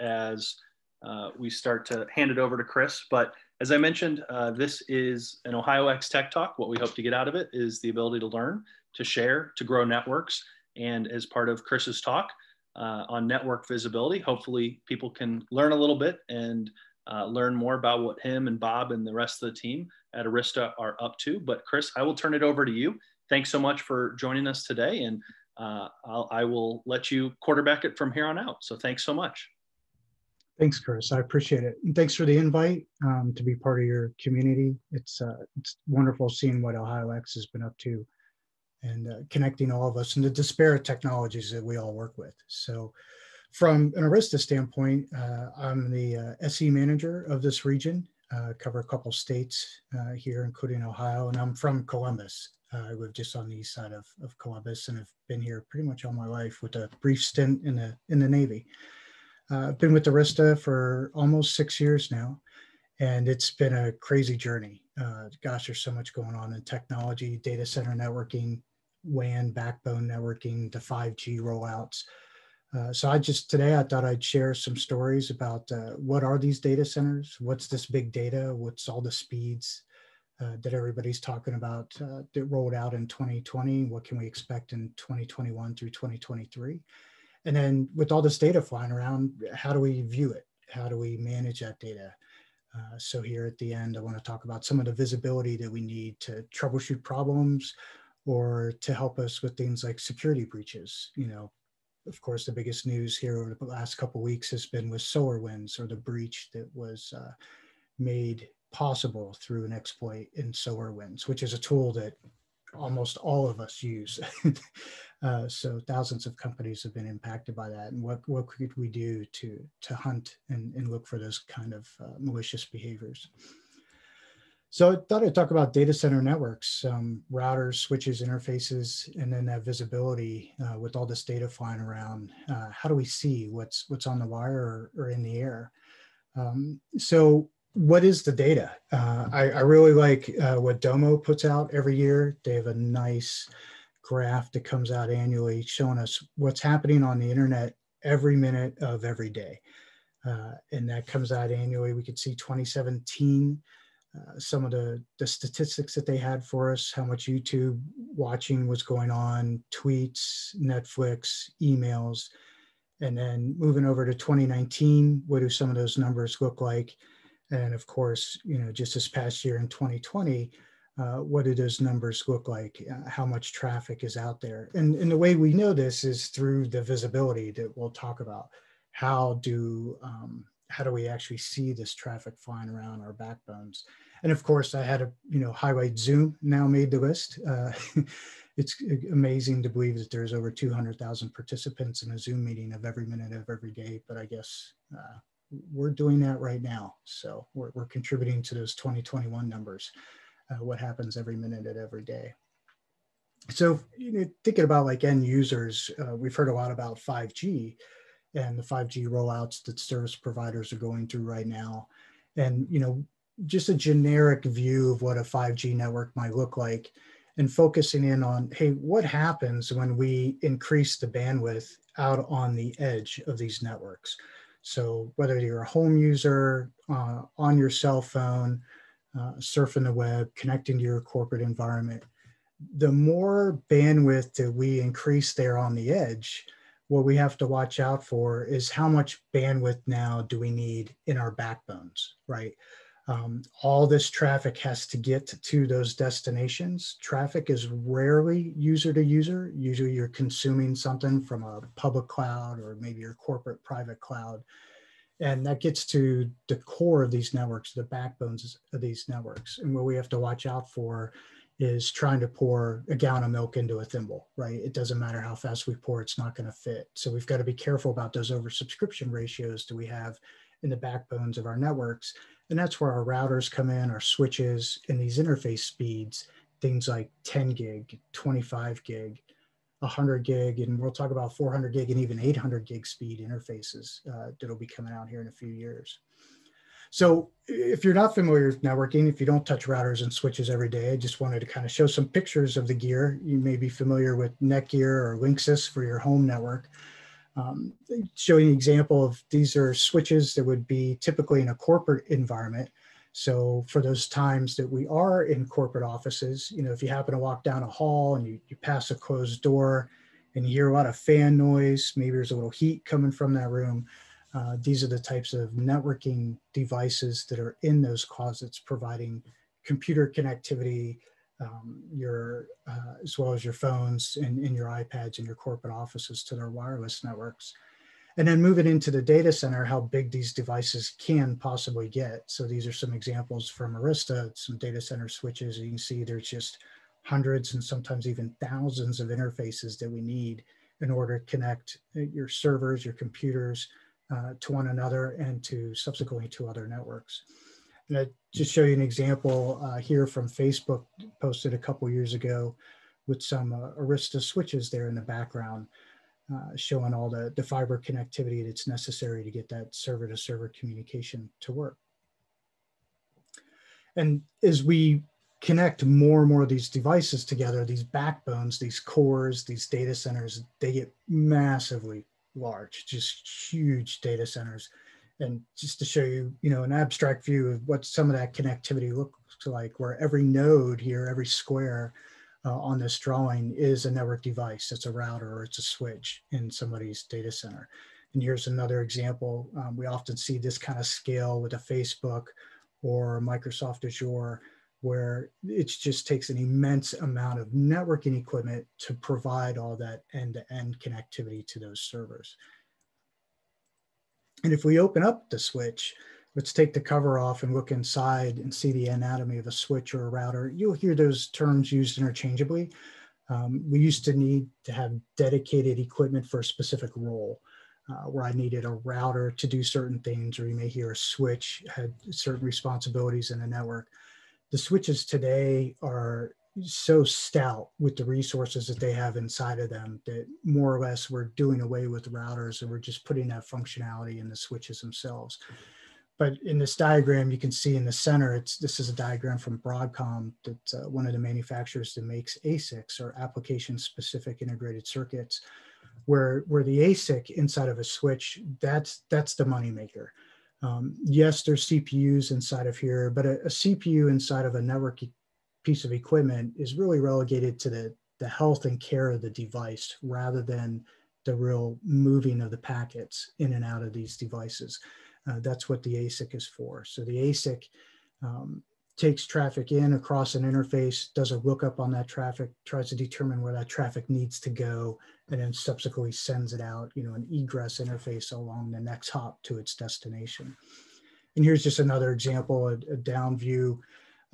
as uh, we start to hand it over to Chris. But as I mentioned, uh, this is an OhioX Tech Talk. What we hope to get out of it is the ability to learn, to share, to grow networks. And as part of Chris's talk uh, on network visibility, hopefully people can learn a little bit and uh, learn more about what him and Bob and the rest of the team at Arista are up to. But Chris, I will turn it over to you. Thanks so much for joining us today. And uh, I will let you quarterback it from here on out. So thanks so much. Thanks, Chris. I appreciate it. And thanks for the invite um, to be part of your community. It's uh, it's wonderful seeing what OhioX has been up to and uh, connecting all of us and the disparate technologies that we all work with. So from an Arista standpoint, uh, I'm the uh, SE manager of this region, uh, cover a couple states uh, here, including Ohio, and I'm from Columbus. I live just on the east side of, of Columbus and have been here pretty much all my life with a brief stint in the, in the Navy. I've been with Arista for almost six years now, and it's been a crazy journey. Uh, gosh, there's so much going on in technology, data center networking, WAN backbone networking, the 5G rollouts. Uh, so I just today I thought I'd share some stories about uh, what are these data centers, what's this big data, what's all the speeds uh, that everybody's talking about uh, that rolled out in 2020, what can we expect in 2021 through 2023, and then with all this data flying around, how do we view it? How do we manage that data? Uh, so here at the end, I want to talk about some of the visibility that we need to troubleshoot problems or to help us with things like security breaches. You know, of course, the biggest news here over the last couple weeks has been with SolarWinds or the breach that was uh, made possible through an exploit in SolarWinds, which is a tool that almost all of us use. uh, so thousands of companies have been impacted by that. And what, what could we do to, to hunt and, and look for those kind of uh, malicious behaviors? So I thought I'd talk about data center networks, um, routers, switches, interfaces, and then that visibility uh, with all this data flying around. Uh, how do we see what's what's on the wire or, or in the air? Um, so what is the data? Uh, I, I, really like uh, what Domo puts out every year. They have a nice graph that comes out annually showing us what's happening on the internet every minute of every day. Uh, and that comes out annually. We could see 2017, uh, some of the, the statistics that they had for us, how much YouTube watching was going on, tweets, Netflix, emails. And then moving over to 2019, what do some of those numbers look like? And of course, you know, just this past year in 2020, uh, what do those numbers look like? Uh, how much traffic is out there? And, and the way we know this is through the visibility that we'll talk about. How do um, how do we actually see this traffic flying around our backbones? And of course, I had a you know highlight Zoom now made the list. Uh, it's amazing to believe that there's over 200,000 participants in a Zoom meeting of every minute of every day. But I guess uh, we're doing that right now. So we're, we're contributing to those 2021 numbers, uh, what happens every minute at every day. So you know, thinking about like end users, uh, we've heard a lot about 5G and the 5G rollouts that service providers are going through right now. And, you know, just a generic view of what a 5G network might look like and focusing in on, hey, what happens when we increase the bandwidth out on the edge of these networks? So whether you're a home user, uh, on your cell phone, uh, surfing the web, connecting to your corporate environment, the more bandwidth that we increase there on the edge, what we have to watch out for is how much bandwidth now do we need in our backbones, right? Um, all this traffic has to get to those destinations. Traffic is rarely user to user. Usually you're consuming something from a public cloud or maybe your corporate private cloud. And that gets to the core of these networks, the backbones of these networks. And what we have to watch out for is trying to pour a gallon of milk into a thimble, right? It doesn't matter how fast we pour, it's not going to fit. So we've got to be careful about those oversubscription ratios do we have in the backbones of our networks and that's where our routers come in, our switches, and these interface speeds, things like 10 gig, 25 gig, 100 gig, and we'll talk about 400 gig and even 800 gig speed interfaces uh, that'll be coming out here in a few years. So if you're not familiar with networking, if you don't touch routers and switches every day, I just wanted to kind of show some pictures of the gear. You may be familiar with Netgear or Linksys for your home network. Um, showing an example of these are switches that would be typically in a corporate environment. So for those times that we are in corporate offices, you know, if you happen to walk down a hall and you, you pass a closed door and you hear a lot of fan noise, maybe there's a little heat coming from that room. Uh, these are the types of networking devices that are in those closets providing computer connectivity, um, your uh, as well as your phones and, and your iPads and your corporate offices to their wireless networks. And then moving into the data center, how big these devices can possibly get. So these are some examples from Arista, some data center switches. You can see there's just hundreds and sometimes even thousands of interfaces that we need in order to connect uh, your servers, your computers uh, to one another and to subsequently to other networks. And I just show you an example uh, here from Facebook posted a couple years ago with some uh, Arista switches there in the background, uh, showing all the, the fiber connectivity that's necessary to get that server to server communication to work. And as we connect more and more of these devices together, these backbones, these cores, these data centers, they get massively large, just huge data centers and just to show you, you know, an abstract view of what some of that connectivity looks like, where every node here, every square uh, on this drawing is a network device. It's a router or it's a switch in somebody's data center. And here's another example. Um, we often see this kind of scale with a Facebook or Microsoft Azure, where it just takes an immense amount of networking equipment to provide all that end-to-end -end connectivity to those servers. And if we open up the switch, let's take the cover off and look inside and see the anatomy of a switch or a router. You'll hear those terms used interchangeably. Um, we used to need to have dedicated equipment for a specific role. Uh, where I needed a router to do certain things, or you may hear a switch had certain responsibilities in a network. The switches today are so stout with the resources that they have inside of them that more or less we're doing away with routers and we're just putting that functionality in the switches themselves. But in this diagram, you can see in the center, it's this is a diagram from Broadcom that uh, one of the manufacturers that makes ASICs or application specific integrated circuits, where where the ASIC inside of a switch, that's that's the moneymaker. Um, yes, there's CPUs inside of here, but a, a CPU inside of a network piece of equipment is really relegated to the, the health and care of the device rather than the real moving of the packets in and out of these devices. Uh, that's what the ASIC is for. So the ASIC um, takes traffic in across an interface, does a lookup on that traffic, tries to determine where that traffic needs to go, and then subsequently sends it out, you know, an egress interface along the next hop to its destination. And here's just another example, a, a down view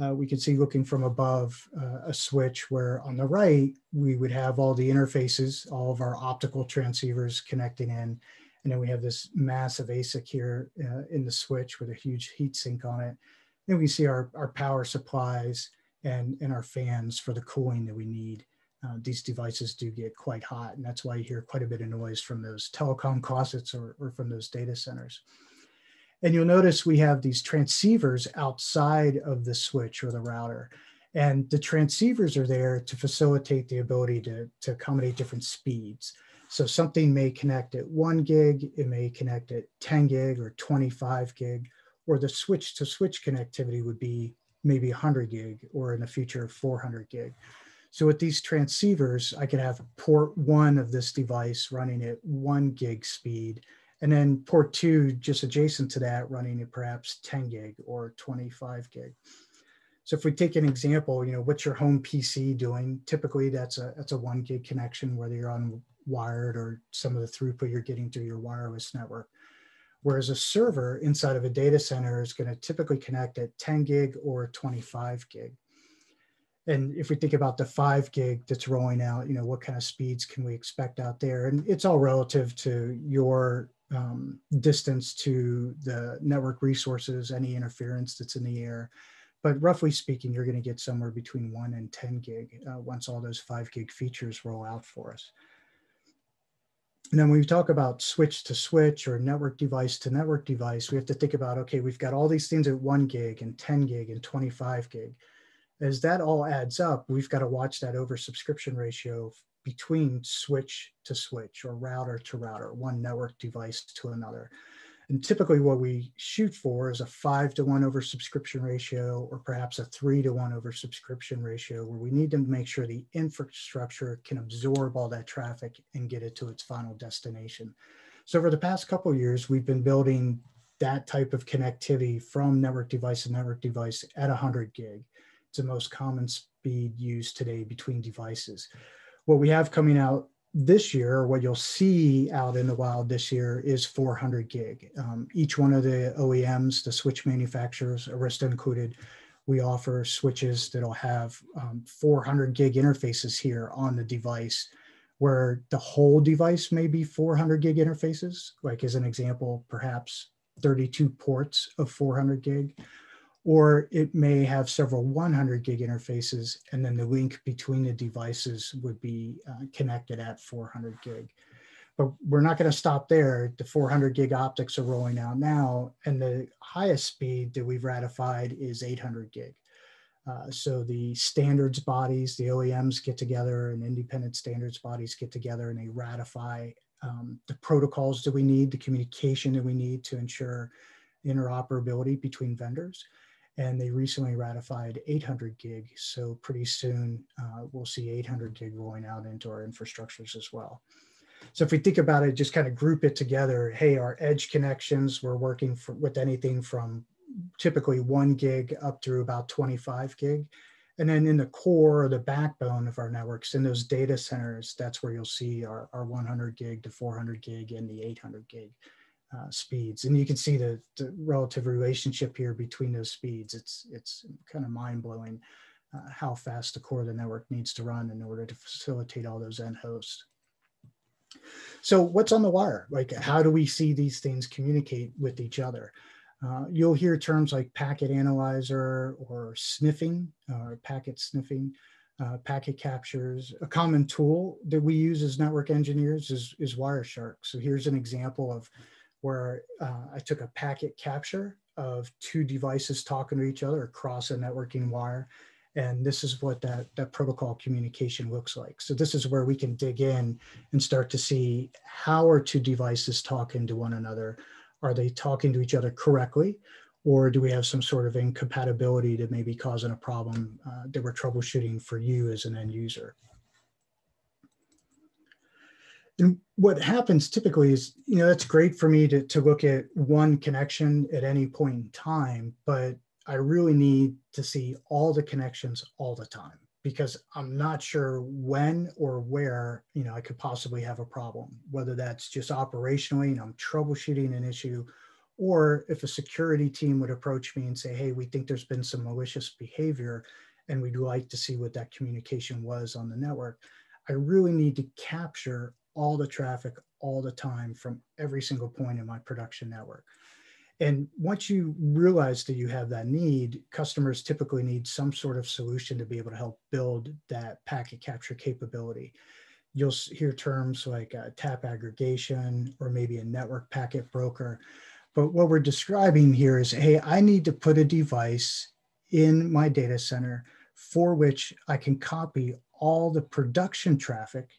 uh, we can see looking from above uh, a switch where on the right, we would have all the interfaces, all of our optical transceivers connecting in. And then we have this massive ASIC here uh, in the switch with a huge heat sink on it. Then we see our, our power supplies and, and our fans for the cooling that we need. Uh, these devices do get quite hot, and that's why you hear quite a bit of noise from those telecom closets or, or from those data centers. And you'll notice we have these transceivers outside of the switch or the router. And the transceivers are there to facilitate the ability to, to accommodate different speeds. So something may connect at one gig, it may connect at 10 gig or 25 gig, or the switch to switch connectivity would be maybe 100 gig or in the future 400 gig. So with these transceivers, I could have port one of this device running at one gig speed and then port two just adjacent to that running at perhaps 10 gig or 25 gig. So if we take an example, you know, what's your home PC doing? Typically that's a, that's a one gig connection, whether you're on wired or some of the throughput you're getting through your wireless network. Whereas a server inside of a data center is going to typically connect at 10 gig or 25 gig. And if we think about the five gig that's rolling out, you know, what kind of speeds can we expect out there? And it's all relative to your um, distance to the network resources, any interference that's in the air. But roughly speaking, you're going to get somewhere between one and 10 gig uh, once all those five gig features roll out for us. And then when we talk about switch to switch or network device to network device, we have to think about, okay, we've got all these things at one gig and 10 gig and 25 gig. As that all adds up, we've got to watch that oversubscription ratio between switch to switch or router to router, one network device to another. And typically what we shoot for is a five to one over subscription ratio or perhaps a three to one over subscription ratio where we need to make sure the infrastructure can absorb all that traffic and get it to its final destination. So over the past couple years, we've been building that type of connectivity from network device to network device at 100 gig. It's the most common speed used today between devices. What we have coming out this year, what you'll see out in the wild this year is 400 gig. Um, each one of the OEMs, the switch manufacturers, Arista included, we offer switches that'll have um, 400 gig interfaces here on the device where the whole device may be 400 gig interfaces, like as an example, perhaps 32 ports of 400 gig or it may have several 100 gig interfaces and then the link between the devices would be uh, connected at 400 gig. But we're not going to stop there. The 400 gig optics are rolling out now, and the highest speed that we've ratified is 800 gig. Uh, so the standards bodies, the OEMs get together and independent standards bodies get together and they ratify um, the protocols that we need, the communication that we need to ensure interoperability between vendors and they recently ratified 800 gig. So pretty soon uh, we'll see 800 gig rolling out into our infrastructures as well. So if we think about it, just kind of group it together. Hey, our edge connections, we're working for, with anything from typically one gig up through about 25 gig. And then in the core or the backbone of our networks, in those data centers, that's where you'll see our, our 100 gig to 400 gig and the 800 gig uh, speeds. And you can see the, the, relative relationship here between those speeds. It's, it's kind of mind blowing uh, how fast the core of the network needs to run in order to facilitate all those end hosts. So what's on the wire? Like how do we see these things communicate with each other? Uh, you'll hear terms like packet analyzer or sniffing or packet sniffing. Uh, packet captures. A common tool that we use as network engineers is, is Wireshark. So here's an example of where uh, I took a packet capture of two devices talking to each other across a networking wire. And this is what that, that protocol communication looks like. So this is where we can dig in and start to see how are two devices talking to one another? Are they talking to each other correctly? Or do we have some sort of incompatibility that may be causing a problem uh, that we're troubleshooting for you as an end user? And what happens typically is, you know, that's great for me to, to look at one connection at any point in time, but I really need to see all the connections all the time because I'm not sure when or where, you know, I could possibly have a problem, whether that's just operationally and I'm troubleshooting an issue, or if a security team would approach me and say, hey, we think there's been some malicious behavior and we'd like to see what that communication was on the network. I really need to capture all the traffic all the time from every single point in my production network. And once you realize that you have that need, customers typically need some sort of solution to be able to help build that packet capture capability. You'll hear terms like uh, tap aggregation or maybe a network packet broker. But what we're describing here is, hey, I need to put a device in my data center for which I can copy all the production traffic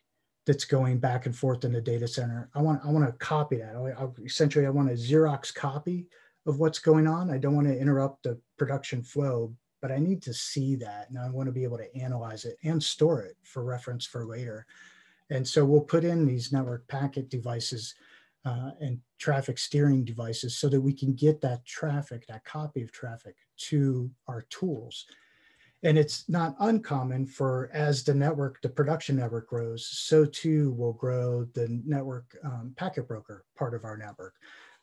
that's going back and forth in the data center. I want I want to copy that. I, I, essentially, I want a Xerox copy of what's going on. I don't want to interrupt the production flow, but I need to see that, and I want to be able to analyze it and store it for reference for later. And so we'll put in these network packet devices uh, and traffic steering devices so that we can get that traffic, that copy of traffic, to our tools and it's not uncommon for as the network, the production network grows, so too will grow the network um, packet broker part of our network,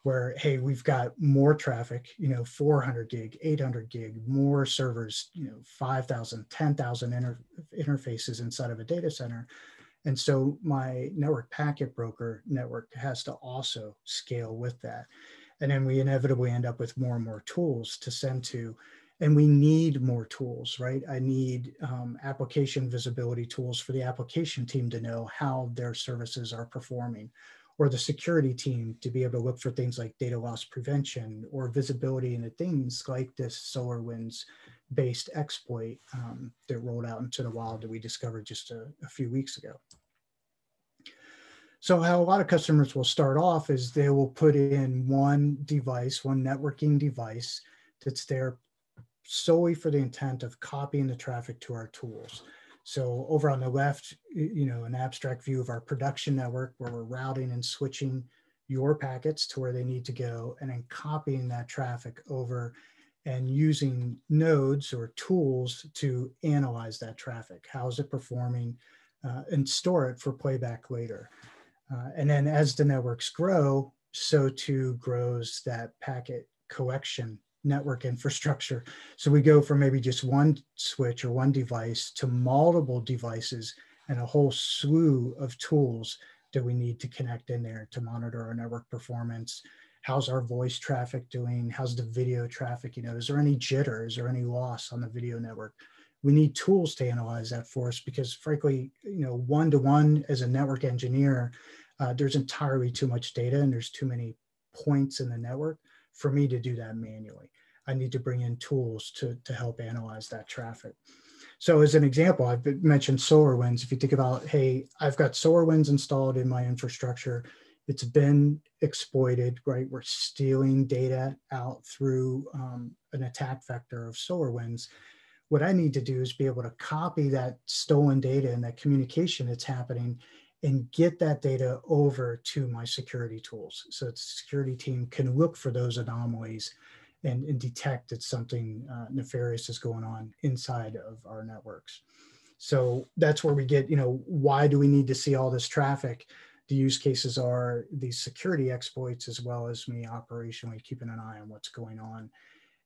where hey, we've got more traffic, you know, 400 gig, 800 gig, more servers, you know, 5,000, 10,000 inter- interfaces inside of a data center. And so my network packet broker network has to also scale with that. And then we inevitably end up with more and more tools to send to and we need more tools, right? I need um, application visibility tools for the application team to know how their services are performing, or the security team to be able to look for things like data loss prevention or visibility into things like this SolarWinds based exploit um, that rolled out into the wild that we discovered just a, a few weeks ago. So how a lot of customers will start off is they will put in one device, one networking device that's there solely for the intent of copying the traffic to our tools. So over on the left, you know, an abstract view of our production network where we're routing and switching your packets to where they need to go and then copying that traffic over and using nodes or tools to analyze that traffic. How is it performing uh, and store it for playback later. Uh, and then as the networks grow, so too grows that packet collection network infrastructure. So we go from maybe just one switch or one device to multiple devices and a whole slew of tools that we need to connect in there to monitor our network performance. How's our voice traffic doing? How's the video traffic? You know, is there any jitter? Is there any loss on the video network? We need tools to analyze that for us because frankly, you know, one to one as a network engineer, uh, there's entirely too much data and there's too many points in the network for me to do that manually. I need to bring in tools to, to help analyze that traffic. So as an example, I've mentioned SolarWinds. If you think about, hey, I've got SolarWinds installed in my infrastructure. It's been exploited, right? We're stealing data out through um, an attack vector of SolarWinds. What I need to do is be able to copy that stolen data and that communication that's happening and get that data over to my security tools. So the security team can look for those anomalies and, and detect that something uh, nefarious is going on inside of our networks. So that's where we get, you know, why do we need to see all this traffic? The use cases are these security exploits as well as me operationally keeping an eye on what's going on.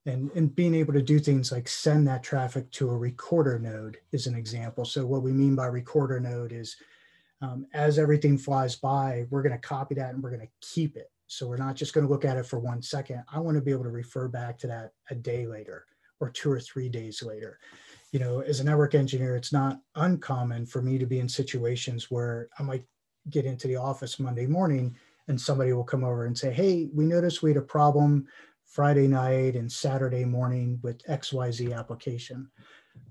And, and being able to do things like send that traffic to a recorder node is an example. So what we mean by recorder node is um, as everything flies by, we're going to copy that and we're going to keep it. So we're not just going to look at it for one second. I want to be able to refer back to that a day later or two or three days later. You know, as a network engineer, it's not uncommon for me to be in situations where I might get into the office Monday morning and somebody will come over and say, Hey, we noticed we had a problem Friday night and Saturday morning with XYZ application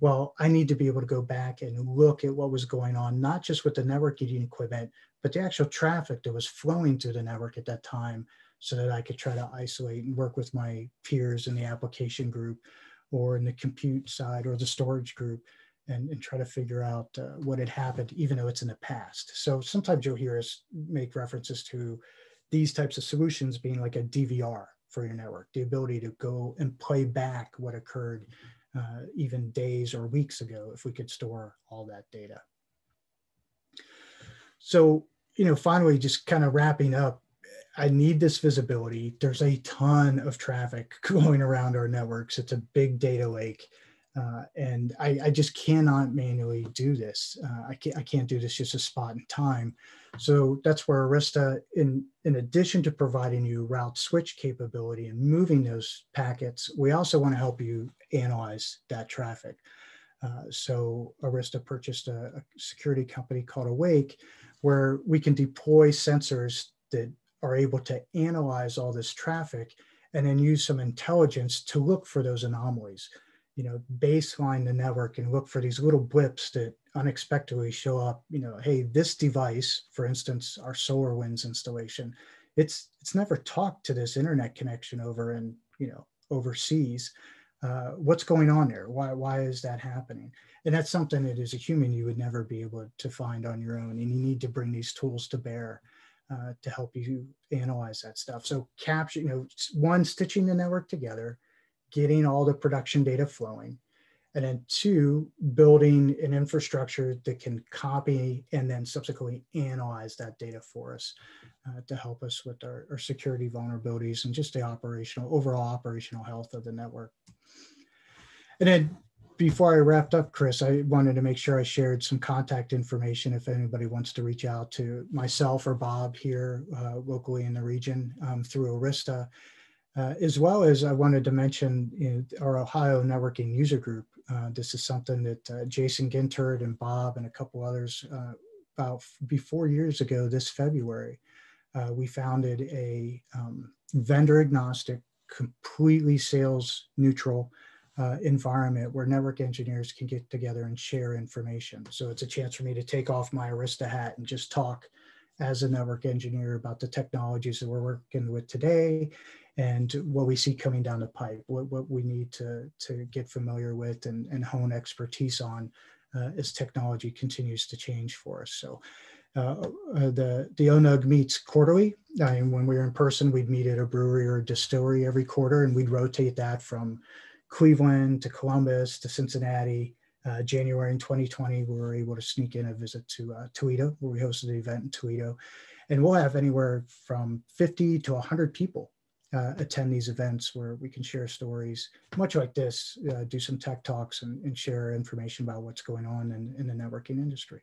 well, I need to be able to go back and look at what was going on, not just with the networking equipment, but the actual traffic that was flowing through the network at that time so that I could try to isolate and work with my peers in the application group or in the compute side or the storage group and, and try to figure out uh, what had happened, even though it's in the past. So sometimes you'll hear us make references to these types of solutions being like a DVR for your network, the ability to go and play back what occurred uh, even days or weeks ago if we could store all that data. So, you know, finally, just kind of wrapping up, I need this visibility. There's a ton of traffic going around our networks. It's a big data lake. Uh, and I, I, just cannot manually do this. Uh, I, can't, I can't do this just a spot in time. So that's where Arista, in, in addition to providing you route switch capability and moving those packets, we also want to help you analyze that traffic. Uh, so Arista purchased a, a, security company called Awake, where we can deploy sensors that are able to analyze all this traffic and then use some intelligence to look for those anomalies you know, baseline the network and look for these little blips that unexpectedly show up, you know, hey, this device, for instance, our SolarWinds installation, it's it's never talked to this internet connection over in, you know, overseas. Uh, what's going on there? Why, why is that happening? And that's something that as a human, you would never be able to find on your own. And you need to bring these tools to bear uh, to help you analyze that stuff. So capture, you know, one, stitching the network together, getting all the production data flowing. And then two, building an infrastructure that can copy and then subsequently analyze that data for us uh, to help us with our, our security vulnerabilities and just the operational, overall operational health of the network. And then before I wrapped up, Chris, I wanted to make sure I shared some contact information if anybody wants to reach out to myself or Bob here uh, locally in the region um, through Arista. Uh, as well as I wanted to mention you know, our Ohio Networking User Group. Uh, this is something that uh, Jason Ginterd and Bob and a couple others uh, about before years ago this February, uh, we founded a um, vendor agnostic, completely sales neutral uh, environment where network engineers can get together and share information. So it's a chance for me to take off my Arista hat and just talk as a network engineer about the technologies that we're working with today and what we see coming down the pipe, what, what we need to, to get familiar with and, and hone expertise on uh, as technology continues to change for us. So uh, uh, the, the ONUG meets quarterly. I mean, when we were in person, we'd meet at a brewery or a distillery every quarter and we'd rotate that from Cleveland to Columbus to Cincinnati. Uh, January in 2020, we were able to sneak in a visit to uh, Toledo, where we hosted the event in Toledo. And we'll have anywhere from 50 to 100 people uh, attend these events where we can share stories, much like this, uh, do some tech talks and, and, share information about what's going on in, in, the networking industry.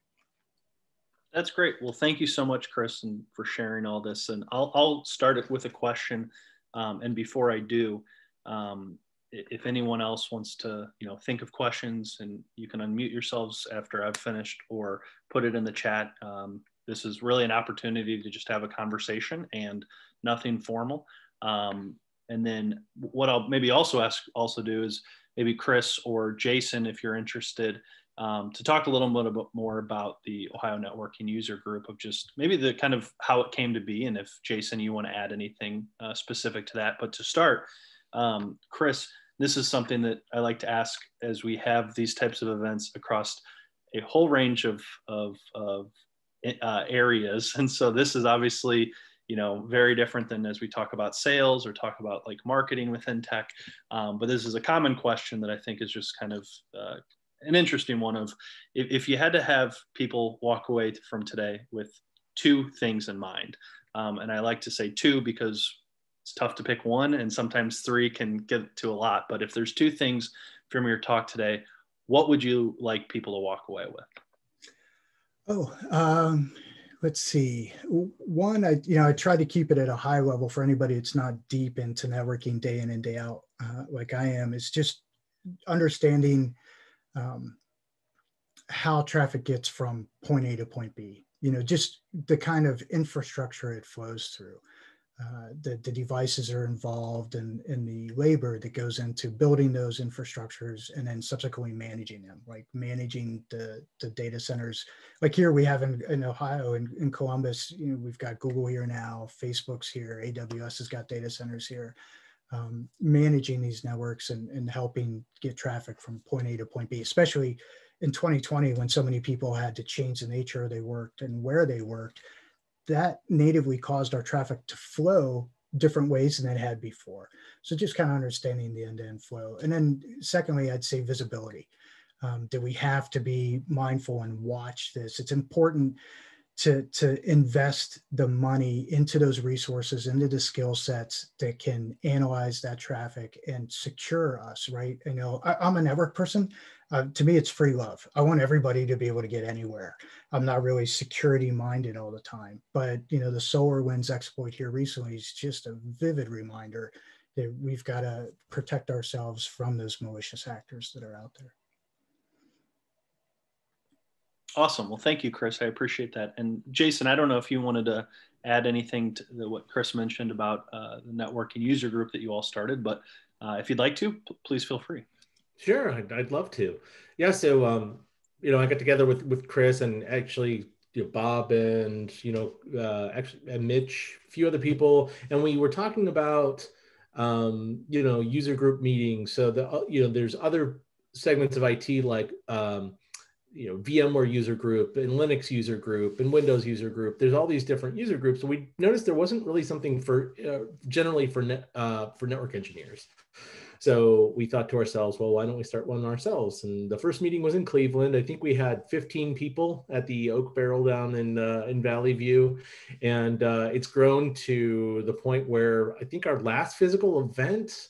That's great. Well, thank you so much, Chris, and for sharing all this. And I'll, I'll start it with a question. Um, and before I do, um, if anyone else wants to, you know, think of questions and you can unmute yourselves after I've finished or put it in the chat. Um, this is really an opportunity to just have a conversation and nothing formal. Um, and then what I'll maybe also ask, also do is maybe Chris or Jason, if you're interested, um, to talk a little bit more about the Ohio Networking User Group of just maybe the kind of how it came to be, and if Jason, you want to add anything uh, specific to that. But to start, um, Chris, this is something that I like to ask as we have these types of events across a whole range of, of, of uh, areas. And so this is obviously, you know, very different than as we talk about sales or talk about like marketing within tech. Um, but this is a common question that I think is just kind of uh, an interesting one of if, if, you had to have people walk away from today with two things in mind. Um, and I like to say two because it's tough to pick one and sometimes three can get to a lot. But if there's two things from your talk today what would you like people to walk away with? Oh um, let's see. One i you know i try to keep it at a high level for anybody that's not deep into networking day in and day out uh, like i am it's just understanding um, how traffic gets from point a to point b you know just the kind of infrastructure it flows through uh, the, the devices are involved and, and the labor that goes into building those infrastructures and then subsequently managing them, like managing the, the data centers. Like here we have in, in Ohio, in, in Columbus, you know, we've got Google here now, Facebook's here, AWS has got data centers here. Um, managing these networks and, and helping get traffic from point A to point B, especially in 2020 when so many people had to change the nature they worked and where they worked that natively caused our traffic to flow different ways than it had before. So just kind of understanding the end-to-end flow. And then secondly, I'd say visibility. Um, we have to be mindful and watch this. It's important to, to invest the money into those resources, into the skill sets that can analyze that traffic and secure us, right? I know I, I'm a network person uh, to me, it's free love. I want everybody to be able to get anywhere. I'm not really security minded all the time, but you know, the SolarWinds exploit here recently is just a vivid reminder that we've got to protect ourselves from those malicious actors that are out there. Awesome. Well, thank you, Chris. I appreciate that. And Jason, I don't know if you wanted to add anything to the, what Chris mentioned about uh, the networking user group that you all started, but uh, if you'd like to, please feel free. Sure, I'd, I'd love to. Yeah, so um, you know, I got together with with Chris and actually you know, Bob and you know uh, actually and Mitch, a few other people, and we were talking about um, you know user group meetings. So the uh, you know there's other segments of IT like um, you know VMware user group and Linux user group and Windows user group. There's all these different user groups. So we noticed there wasn't really something for uh, generally for net uh, for network engineers. So we thought to ourselves, well, why don't we start one ourselves? And the first meeting was in Cleveland. I think we had 15 people at the Oak Barrel down in uh, in Valley View, and uh, it's grown to the point where I think our last physical event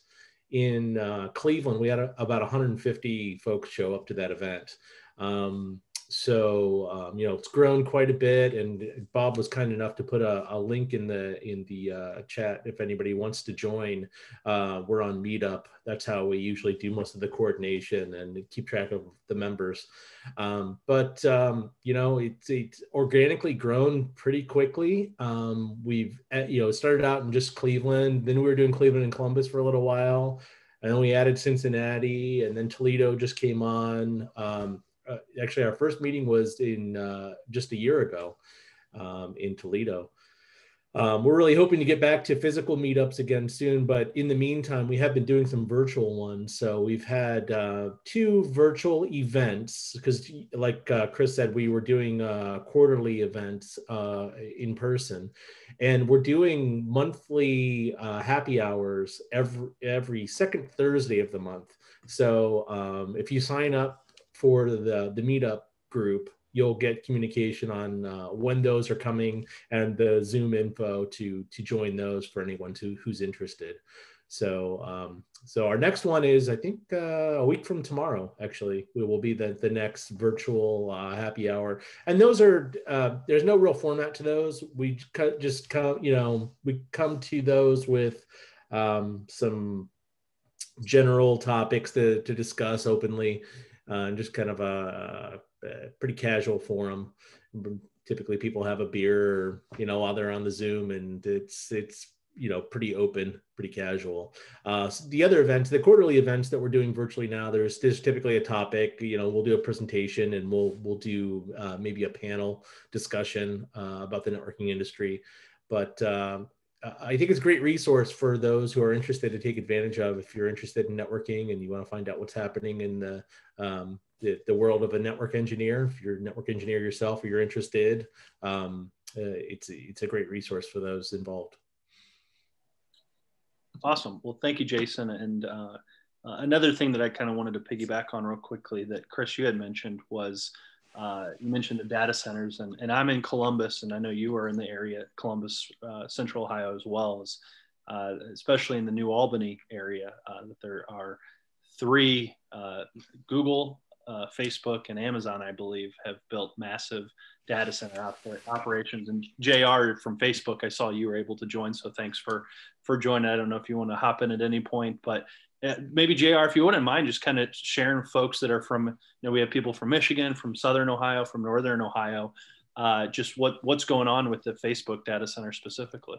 in uh, Cleveland, we had a, about 150 folks show up to that event. Um, so um, you know it's grown quite a bit and bob was kind enough to put a, a link in the in the uh, chat if anybody wants to join. Uh, we're on meetup. That's how we usually do most of the coordination and keep track of the members. Um, but um, you know it's, it's organically grown pretty quickly. Um, we've eh, you know started out in just cleveland then we were doing cleveland and columbus for a little while and then we added cincinnati and then toledo just came on. Um, uh, actually our first meeting was in uh, just a year ago. um, in Toledo. Um, we're really hoping to get back to physical meetups again soon, but in the meantime, we have been doing some virtual ones. So we've had uh, two virtual events because, like uh, Chris said, we were doing uh, quarterly events uh, in person, and we're doing monthly uh, happy hours every every second Thursday of the month. So um, if you sign up for the the meetup group, you'll get communication on uh, when those are coming and the Zoom info to to join those for anyone to, who's interested. So um, so our next one is I think uh, a week from tomorrow. Actually, we will be the the next virtual uh, happy hour, and those are uh, there's no real format to those. We just come you know we come to those with um, some general topics to to discuss openly, uh, just kind of a pretty casual forum. Typically, people have a beer, you know, while they're on the Zoom, and it's it's you know pretty open, pretty casual. Uh, so the other events, the quarterly events that we're doing virtually now, there's there's typically a topic. You know, we'll do a presentation and we'll we'll do uh, maybe a panel discussion uh, about the networking industry. But um, I think it's a great resource for those who are interested to take advantage of. If you're interested in networking and you want to find out what's happening in the um, the, the world of a network engineer, if you're a network engineer yourself or you're interested, um, uh, it's it's a great resource for those involved. Awesome. Well, thank you, Jason. And uh, uh, another thing that I kind of wanted to piggyback on real quickly that Chris you had mentioned was uh, you mentioned the data centers, and, and I'm in Columbus, and I know you are in the area, Columbus, uh, Central Ohio, as well as, uh, especially in the New Albany area, uh, that there are three uh, Google, uh, Facebook, and Amazon, I believe, have built massive data center operations. And Jr. from Facebook, I saw you were able to join, so thanks for for joining. I don't know if you want to hop in at any point, but maybe Jr. If you wouldn't mind, just kind of sharing folks that are from, you know, we have people from Michigan, from Southern Ohio, from Northern Ohio, uh, just what what's going on with the Facebook data center specifically.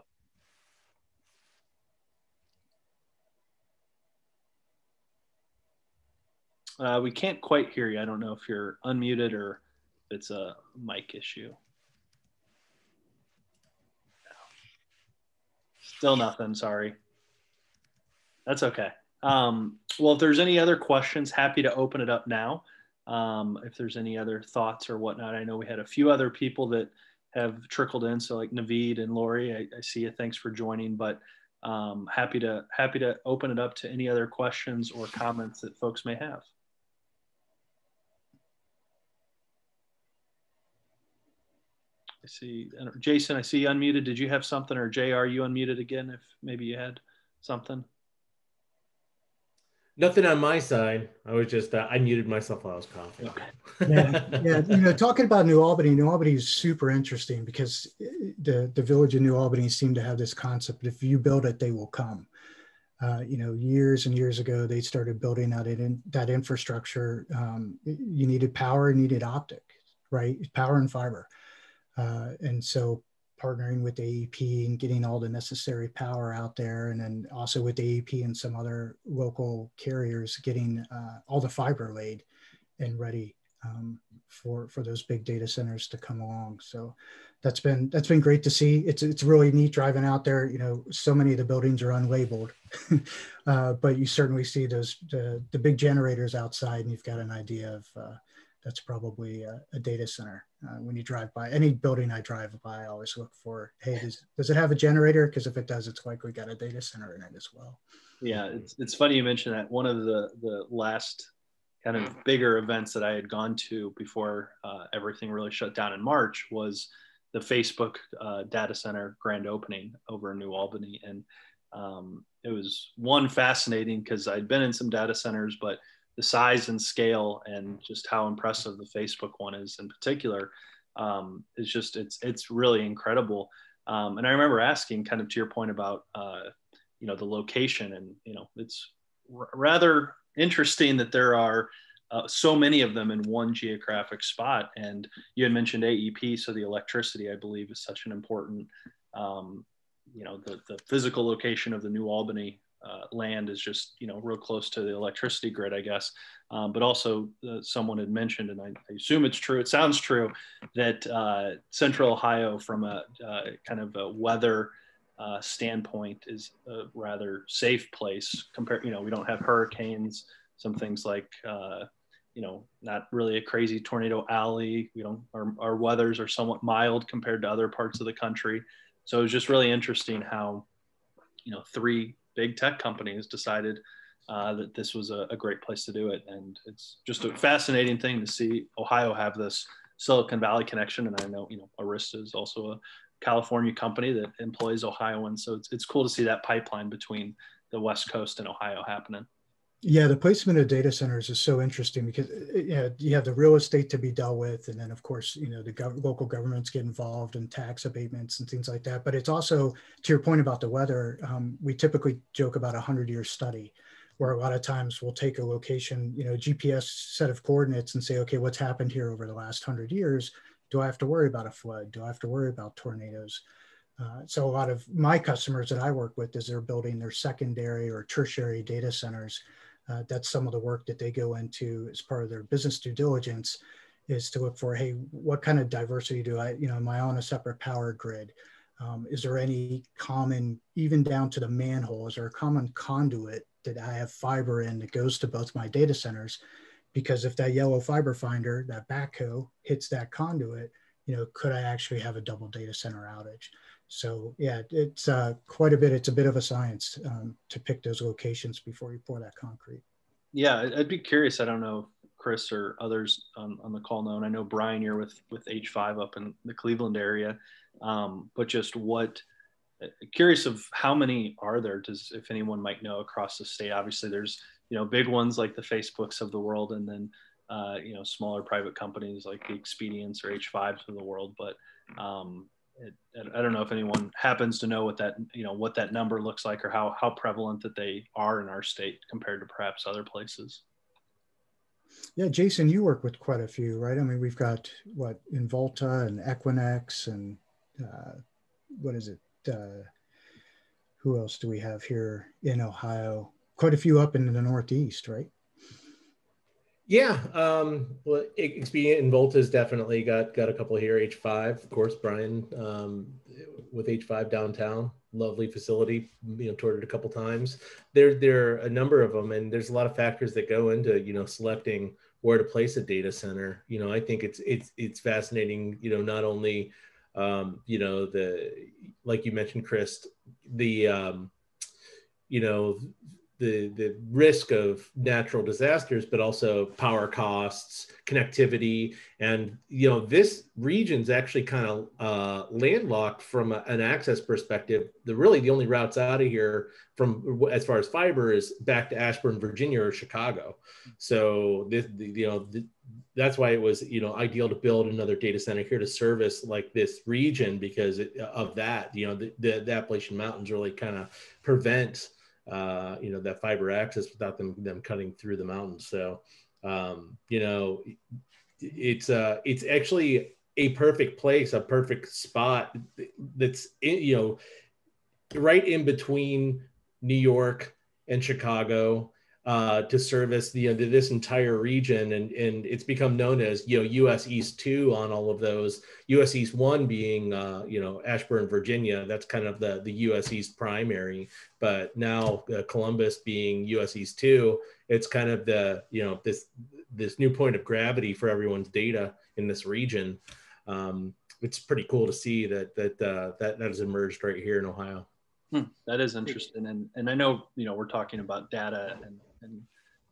Uh, we can't quite hear you. I don't know if you're unmuted or if it's a mic issue. Still nothing. Sorry. That's okay. Um, well, if there's any other questions, happy to open it up now. Um, if there's any other thoughts or whatnot, I know we had a few other people that have trickled in. So like Naveed and Lori, I, I see you. Thanks for joining. But um, happy to happy to open it up to any other questions or comments that folks may have. I see Jason. I see you unmuted. Did you have something, or Jr. You unmuted again? If maybe you had something. Nothing on my side. I was just uh, I muted myself while I was coughing. Okay. yeah, yeah, you know, talking about New Albany, New Albany is super interesting because the the village of New Albany seemed to have this concept: if you build it, they will come. Uh, you know, years and years ago, they started building out in, that infrastructure. Um, you needed power, you needed optic, right? Power and fiber. Uh, and so partnering with AEP and getting all the necessary power out there, and then also with AEP and some other local carriers getting uh, all the fiber laid and ready um, for for those big data centers to come along. So that's been that's been great to see. It's it's really neat driving out there. You know, so many of the buildings are unlabeled, uh, but you certainly see those the, the big generators outside, and you've got an idea of uh, that's probably a, a data center. Uh, when you drive by any building I drive by, I always look for, hey, does, does it have a generator? Because if it does, it's likely got a data center in it as well. Yeah, it's, it's funny you mentioned that. One of the, the last kind of bigger events that I had gone to before uh, everything really shut down in March was the Facebook uh, data center grand opening over in New Albany. And um, it was one fascinating because I'd been in some data centers, but the size and scale and just how impressive the Facebook one is in particular um, is just it's it's really incredible. Um, and I remember asking, kind of to your point about uh, you know the location, and you know it's r- rather interesting that there are uh, so many of them in one geographic spot. And you had mentioned AEP, so the electricity, I believe, is such an important, um, you know, the, the physical location of the New Albany uh, land is just you know real close to the electricity grid, I guess. Um, but also, uh, someone had mentioned, and I, I, assume it's true. It sounds true that uh, Central Ohio, from a uh, kind of a weather uh, standpoint, is a rather safe place. Compared, you know, we don't have hurricanes. Some things like you know, not really a crazy tornado alley. We don't, our, our weathers are somewhat mild compared to other parts of the country. So it was just really interesting how, you know, three big tech companies decided uh, that this was a, a, great place to do it. And it's just a fascinating thing to see Ohio have this Silicon Valley connection. And I know, you know, Arista is also a California company that employs Ohioans. So it's, it's cool to see that pipeline between the West Coast and Ohio happening. Yeah, the placement of data centers is so interesting because uh, you, know, you have the real estate to be dealt with, and then of course, you know, the gov- local governments get involved in tax abatements and things like that. But it's also, to your point about the weather, um, we typically joke about a hundred-year study, where a lot of times we'll take a location, you know, GPS set of coordinates and say, okay, what's happened here over the last hundred years? Do I have to worry about a flood? Do I have to worry about tornadoes? Uh, so a lot of my customers that I work with, as they're building their secondary or tertiary data centers uh, that's some of the work that they go into as part of their business due diligence is to look for, hey, what kind of diversity do I, you know, am I on a separate power grid? Um, is there any common, even down to the manhole, is there a common conduit that I have fiber in that goes to both my data centers? Because if that yellow fiber finder, that backhoe hits that conduit, you know, could I actually have a double data center outage? So yeah, it's uh, quite a bit. It's a bit of a science um, to pick those locations before you pour that concrete. Yeah, I'd be curious. I don't know Chris or others on, on the call know, and I know Brian, you're with with H5 up in the Cleveland area, um, but just what uh, curious of how many are there? Does if anyone might know across the state? Obviously, there's you know big ones like the Facebooks of the world, and then uh, you know smaller private companies like the Expedients or H5s of the world, but um, it, I don't know if anyone happens to know what that you know what that number looks like or how how prevalent that they are in our state compared to perhaps other places. Yeah, Jason, you work with quite a few, right? I mean, we've got what Involta and Equinix and uh, what is it? Uh, who else do we have here in Ohio? Quite a few up in the Northeast, right? Yeah, um, well, Expedient and Volta's definitely got got a couple here. H5, of course, Brian um, with H5 downtown, lovely facility. You know, toured it a couple times. There, there are a number of them, and there's a lot of factors that go into you know selecting where to place a data center. You know, I think it's it's it's fascinating. You know, not only um, you know the like you mentioned, Chris, the um, you know the the risk of natural disasters, but also power costs, connectivity, and you know this region's actually kind of uh, landlocked from a, an access perspective. The really the only routes out of here from as far as fiber is back to Ashburn, Virginia, or Chicago. So this the, you know the, that's why it was you know ideal to build another data center here to service like this region because of that you know the, the, the Appalachian Mountains really kind of prevent uh, you know that fiber access without them them cutting through the mountains. So um, you know it's uh, it's actually a perfect place, a perfect spot that's in, you know right in between New York and Chicago uh, to service the, this entire region, and and it's become known as you know U.S. East two on all of those. U.S. East one being uh, you know Ashburn, Virginia. That's kind of the the U.S. East primary, but now uh, Columbus being U.S. East two, it's kind of the you know this this new point of gravity for everyone's data in this region. Um, it's pretty cool to see that that uh, that that has emerged right here in Ohio. Hmm, that is interesting, and and I know you know we're talking about data and and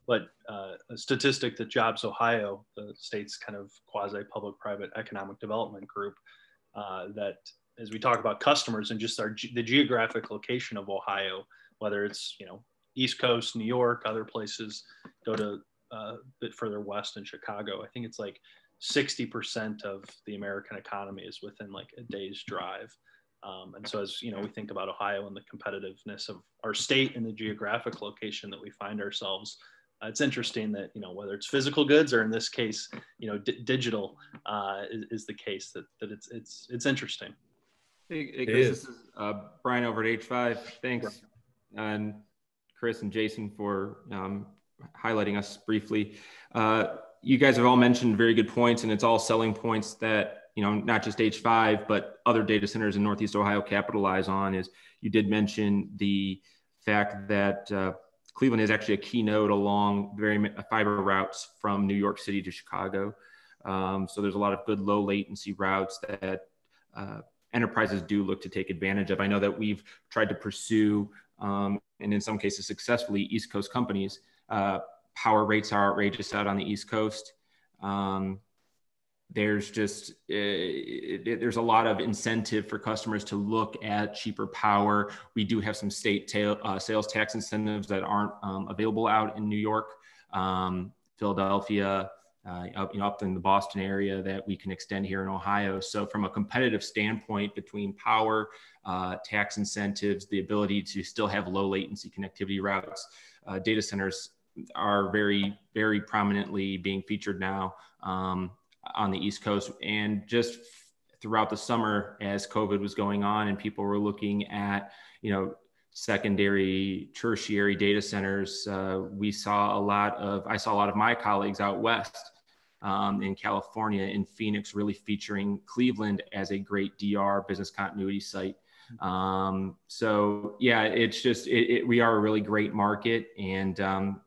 but uh, a statistic that JobsOhio, the state's kind of quasi public private economic development group, uh, that as we talk about customers and just our the geographic location of Ohio, whether it's you know East Coast, New York, other places, go to uh, a bit further west in Chicago. I think it's like 60% of the American economy is within like a day's drive. Um, and so, as you know, we think about Ohio and the competitiveness of our state and the geographic location that we find ourselves. Uh, it's interesting that you know whether it's physical goods or in this case, you know, d- digital uh, is, is, the case that that it's it's it's interesting. Hey, hey Chris, this is uh, Brian over at H5. Thanks. And Chris and Jason for um, highlighting us briefly. Uh, you guys have all mentioned very good points, and it's all selling points that you know not just H5 but other data centers in Northeast Ohio capitalize on. Is you did mention the fact that uh, Cleveland is actually a key node along very fiber routes from New York City to Chicago. Um, so there's a lot of good low latency routes that uh, enterprises do look to take advantage of. I know that we've tried to pursue, um, and in some cases successfully, East Coast companies. Uh, power rates are outrageous out on the East Coast. Um, there's just uh, it, there's a lot of incentive for customers to look at cheaper power. We do have some state ta- uh, sales tax incentives that aren't um, available out in New York, um, Philadelphia, uh, up, you know, up in the Boston area that we can extend here in Ohio. So from a competitive standpoint between power, uh, tax incentives, the ability to still have low latency connectivity routes, uh, data centers are very, very prominently being featured now um, on the East Coast. And just throughout the summer as COVID was going on and people were looking at, you know, secondary, tertiary data centers, uh, we saw a lot of, I saw a lot of my colleagues out west um, in California, in Phoenix, really featuring Cleveland as a great DR business continuity site. Um, so yeah, it's just it, it, we are a really great market, and um,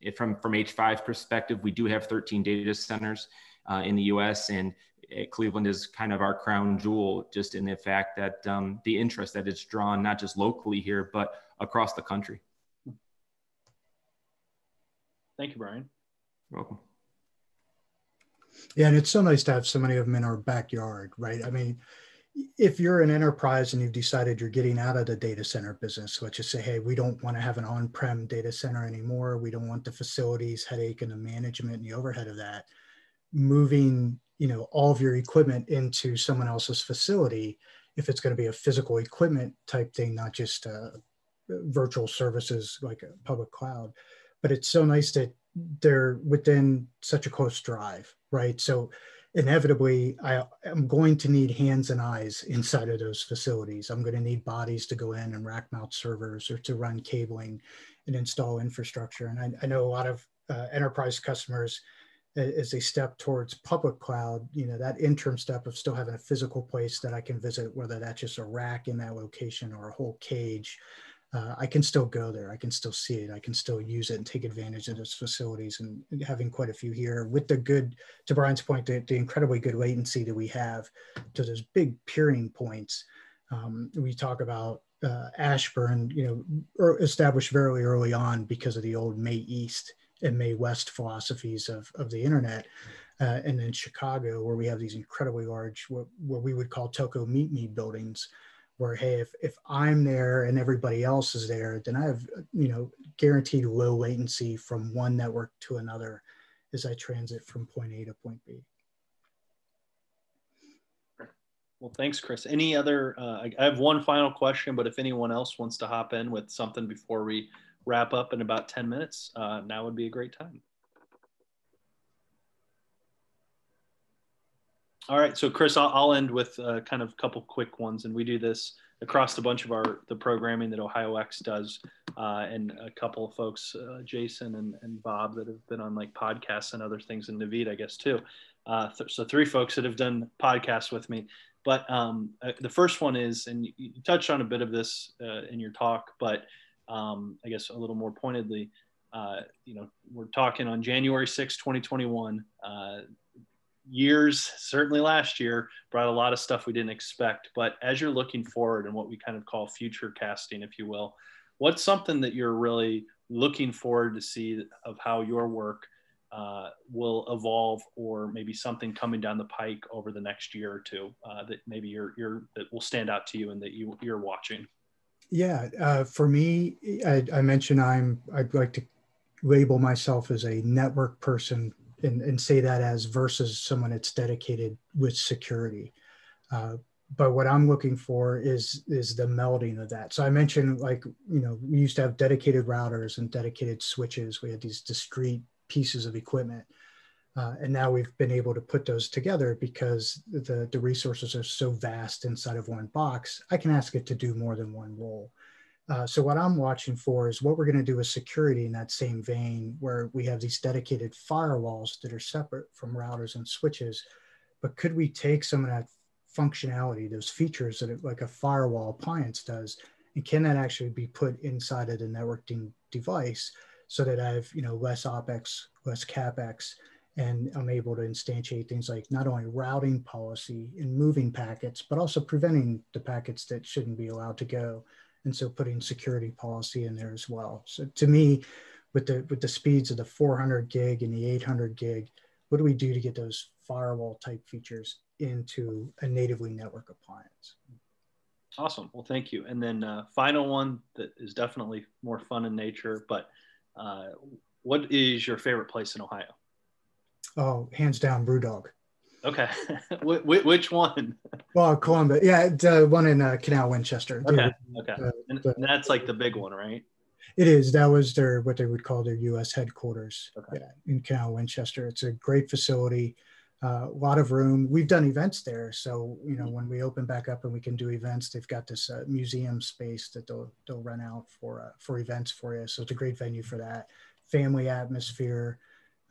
it, from from H5 perspective, we do have 13 data centers uh, in the U.S. and uh, Cleveland is kind of our crown jewel, just in the fact that um, the interest that it's drawn not just locally here but across the country. Thank you, Brian. You're welcome. Yeah, and it's so nice to have so many of them in our backyard, right? I mean, if you're an enterprise and you've decided you're getting out of the data center business, let's just say, hey, we don't want to have an on-prem data center anymore. We don't want the facilities headache and the management and the overhead of that. Moving, you know, all of your equipment into someone else's facility, if it's going to be a physical equipment type thing, not just uh, virtual services like a public cloud. But it's so nice that they're within such a close drive, right? So inevitably I am going to need hands and eyes inside of those facilities. I'm going to need bodies to go in and rack mount servers or to run cabling and install infrastructure. And I, I know a lot of uh, enterprise customers as they step towards public cloud, you know, that interim step of still having a physical place that I can visit, whether that's just a rack in that location or a whole cage, uh, I can still go there. I can still see it. I can still use it and take advantage of those facilities and having quite a few here with the good, to Brian's point, the, the incredibly good latency that we have to those big peering points. Um, we talk about uh, Ashburn, you know, er, established very early on because of the old MAE East and MAE West philosophies of, of the internet. Uh, and then Chicago, where we have these incredibly large, what, what we would call telco meet me buildings, where hey if, if i'm there and everybody else is there then i have you know guaranteed low latency from one network to another as i transit from point a to point b well thanks chris any other uh, i have one final question but if anyone else wants to hop in with something before we wrap up in about 10 minutes uh, now would be a great time All right, so Chris, I'll, I'll end with a kind of a couple quick ones, and we do this across a bunch of our the programming that OhioX does, uh, and a couple of folks, uh, Jason and, and Bob, that have been on like podcasts and other things, and Naveed, I guess too. Uh, th- so three folks that have done podcasts with me. But um, uh, the first one is, and you, you, touched on a bit of this uh, in your talk, but um, I guess a little more pointedly, uh, you know, we're talking on January 6, 2021 years, certainly last year, brought a lot of stuff we didn't expect. But as you're looking forward and what we kind of call future casting, if you will, what's something that you're really looking forward to see of how your work uh, will evolve, or maybe something coming down the pike over the next year or two uh, that maybe you're, you're that will stand out to you and that you you're watching? Yeah, uh, for me, I, I mentioned I'm I'd like to label myself as a network person and, and say that as versus someone that's dedicated with security. Uh, but what I'm looking for is is the melding of that. So I mentioned like you know we used to have dedicated routers and dedicated switches. We had these discrete pieces of equipment, uh, and now we've been able to put those together because the the resources are so vast inside of one box. I can ask it to do more than one role. Uh, so what I'm watching for is what we're going to do with security in that same vein, where we have these dedicated firewalls that are separate from routers and switches. But could we take some of that functionality, those features that it, like a firewall appliance does, and can that actually be put inside of the networking device so that I have you know less opex, less capex, and I'm able to instantiate things like not only routing policy and moving packets, but also preventing the packets that shouldn't be allowed to go and so putting security policy in there as well. So to me, with the with the speeds of the 400 gig and the 800 gig, what do we do to get those firewall type features into a natively network appliance? Awesome. Well, thank you. And then uh, final one that is definitely more fun in nature, but uh, what is your favorite place in Ohio? Oh, hands down, BrewDog. Okay. Which one? Well, Columbus. Yeah, the one in uh, Canal Winchester. Okay. okay. Uh, and, and, that's like the big one, right? It is. That was their what they would call their U.S. headquarters okay. yeah, in Canal Winchester. It's a great facility, uh, a lot of room. We've done events there, so you know when we open back up and we can do events, they've got this uh, museum space that they'll they'll rent out for uh, for events for you. So it's a great venue for that. Family atmosphere.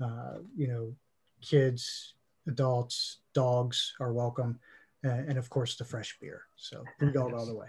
Uh, you know, kids adults, dogs are welcome, and, and of course the fresh beer. So BrewDog all the way.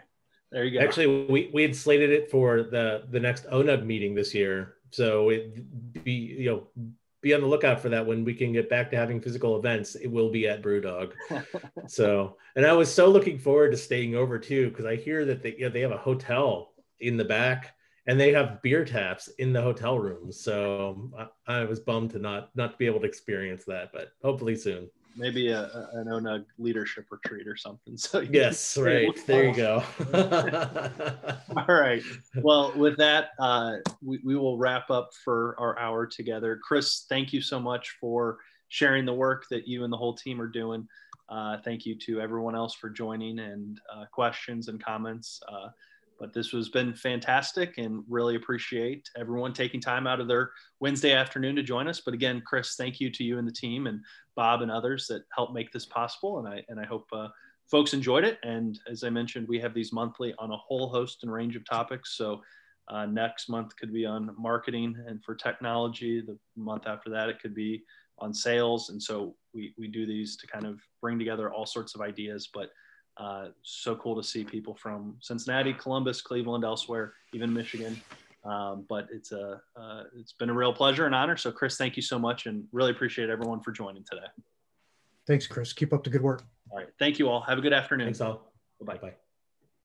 There you go. Actually, we, we had slated it for the the next ONUG meeting this year, so it be you know be on the lookout for that when we can get back to having physical events. It will be at BrewDog. so, and I was so looking forward to staying over too because I hear that they you know, they have a hotel in the back and they have beer taps in the hotel rooms. So I, I was bummed to not not be able to experience that, but hopefully soon. Maybe a, a, an ONUG leadership retreat or something. So yes, right there you go. All right. Well, with that, uh, we, we will wrap up for our hour together. Chris, thank you so much for sharing the work that you and the whole team are doing. Uh, thank you to everyone else for joining and uh, questions and comments. But this has been fantastic and really appreciate everyone taking time out of their Wednesday afternoon to join us. But again, Chris, thank you to you and the team and Bob and others that helped make this possible. And I, and I hope uh, folks enjoyed it. And as I mentioned, we have these monthly on a whole host and range of topics. So uh, next month could be on marketing and for technology. The month after that, it could be on sales. And so we, we do these to kind of bring together all sorts of ideas, but uh, so cool to see people from Cincinnati, Columbus, Cleveland, elsewhere, even Michigan. Um, but it's a uh, it's been a real pleasure and honor. So, Chris, thank you so much, and really appreciate everyone for joining today. Thanks, Chris. Keep up the good work. All right. Thank you all. Have a good afternoon. Thanks all. Bye bye.